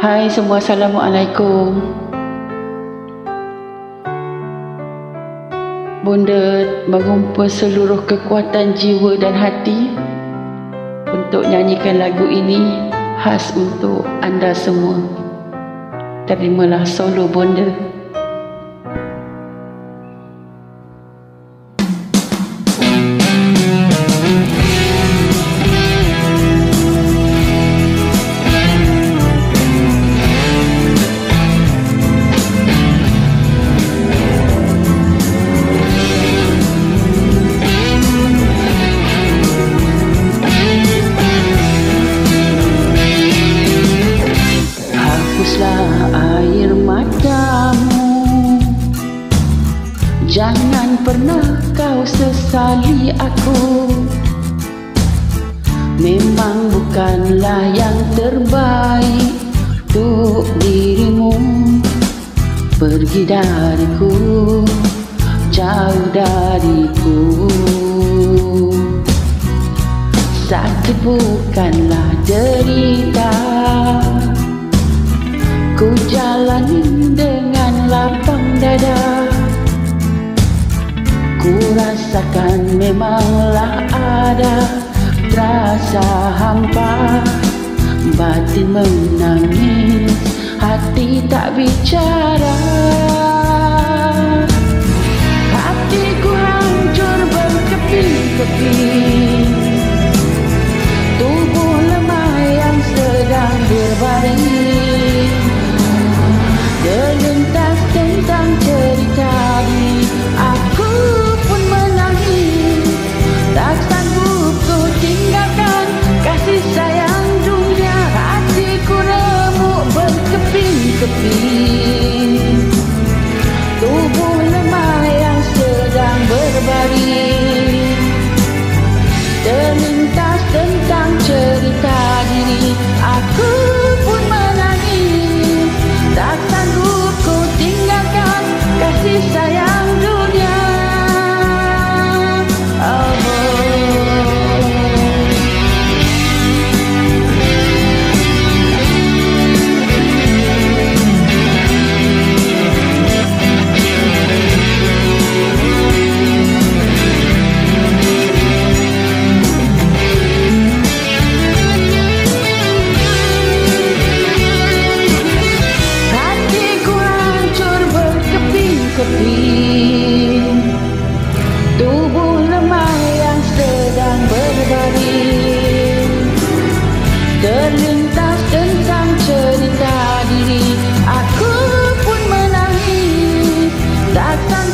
Hai semua, Assalamualaikum. Bunda mengumpul seluruh kekuatan jiwa dan hati untuk nyanyikan lagu ini khas untuk anda semua. Terimalah solo Bunda. Jangan pernah kau sesali aku. Memang bukanlah yang terbaik Untuk dirimu. Pergi dariku Jauh dariku. Sakit bukanlah derita. Ku jalani dengan lapang dada Ku rasakan memanglah ada rasa hampa. Batin menangis, hati tak bicara I found